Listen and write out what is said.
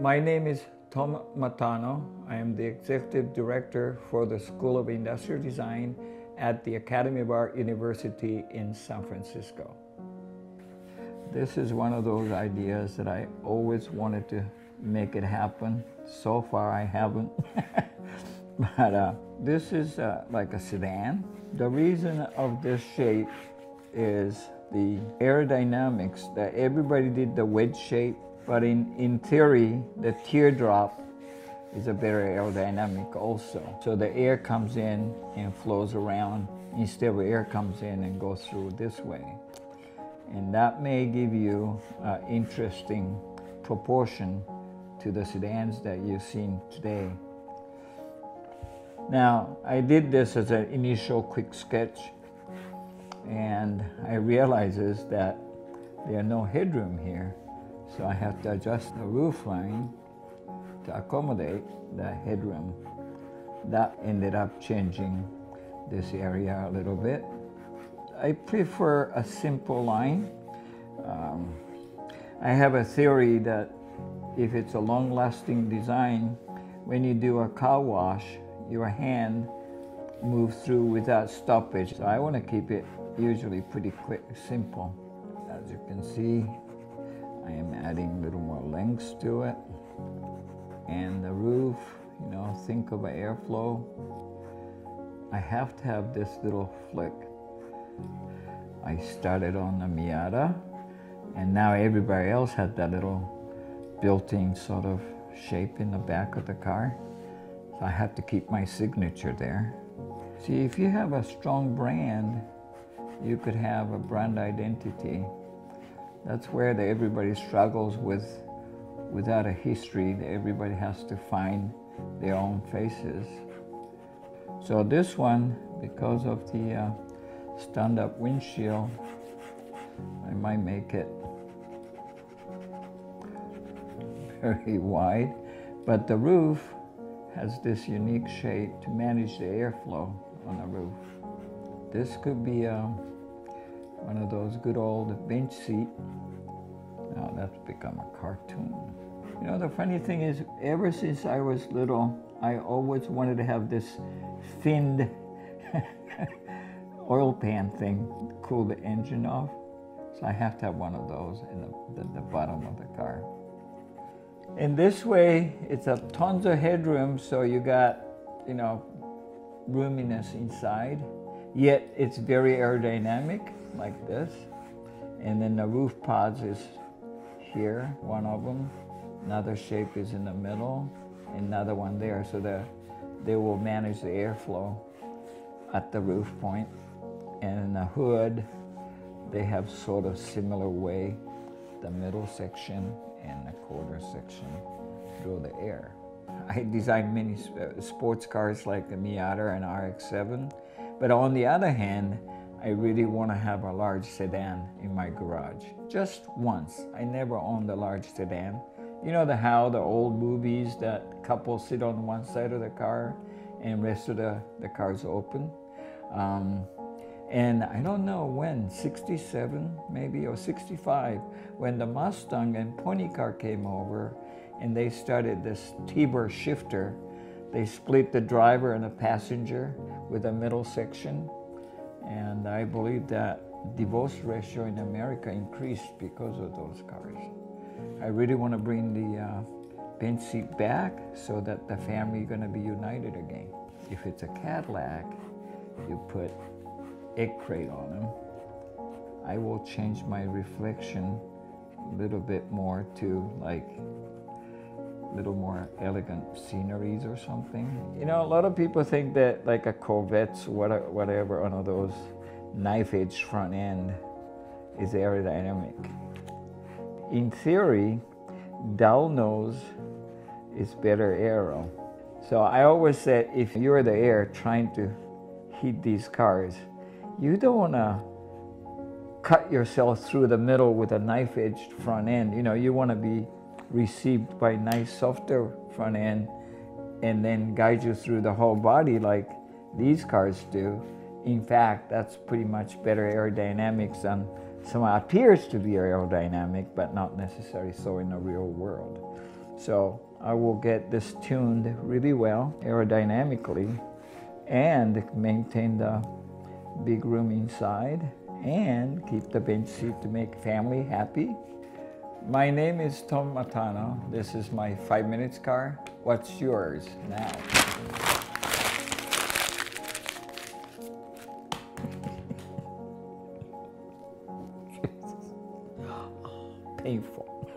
My name is Tom Matano. I am the Executive Director for the School of Industrial Design at the Academy of Art University in San Francisco. This is one of those ideas that I always wanted to make it happen. So far I haven't. but uh, this is uh, like a sedan. The reason of this shape is the aerodynamics that everybody did the wedge shape but in, in theory, the teardrop is a better aerodynamic also. So the air comes in and flows around instead of air comes in and goes through this way. And that may give you an interesting proportion to the sedans that you've seen today. Now, I did this as an initial quick sketch and I realizes that there are no headroom here. So I have to adjust the roof line to accommodate the headroom. That ended up changing this area a little bit. I prefer a simple line. Um, I have a theory that if it's a long-lasting design, when you do a car wash, your hand moves through without stoppage. So I want to keep it usually pretty quick, simple. As you can see, I am adding a little more lengths to it. And the roof, you know, think of airflow. I have to have this little flick. I started on the Miata, and now everybody else had that little built-in sort of shape in the back of the car. So I have to keep my signature there. See, if you have a strong brand, you could have a brand identity that's where the, everybody struggles with, without a history, everybody has to find their own faces. So this one, because of the uh, stand-up windshield, I might make it very wide, but the roof has this unique shape to manage the airflow on the roof. This could be a um, one of those good old bench seat. Now that's become a cartoon. You know, the funny thing is, ever since I was little, I always wanted to have this finned oil pan thing cool the engine off. So I have to have one of those in the, the, the bottom of the car. In this way, it's a tons of headroom, so you got, you know, roominess inside, yet it's very aerodynamic like this. And then the roof pods is here, one of them. Another shape is in the middle, another one there. So that they will manage the airflow at the roof point. And in the hood, they have sort of similar way, the middle section and the quarter section through the air. I designed many sports cars like the Miata and RX-7, but on the other hand, I really want to have a large sedan in my garage. Just once. I never owned a large sedan. You know the how the old movies that couples sit on one side of the car and rest of the, the car's open. Um, and I don't know when, 67 maybe, or 65, when the Mustang and pony car came over and they started this T-bar shifter. They split the driver and the passenger with a middle section and I believe that divorce ratio in America increased because of those cars. I really want to bring the uh, bench seat back so that the family is going to be united again. If it's a Cadillac, you put egg crate on them. I will change my reflection a little bit more to like little more elegant sceneries or something. You know, a lot of people think that like a Corvette's whatever, one of those knife edge front end is aerodynamic. In theory, dull nose is better aero. So I always said if you're the air trying to heat these cars, you don't want to cut yourself through the middle with a knife edged front end. You know, you want to be received by nice softer front end and then guide you through the whole body like these cars do. In fact, that's pretty much better aerodynamics than some appears to be aerodynamic, but not necessarily so in the real world. So I will get this tuned really well aerodynamically and maintain the big room inside and keep the bench seat to make family happy. My name is Tom Matano. This is my five minutes car. What's yours now? Painful.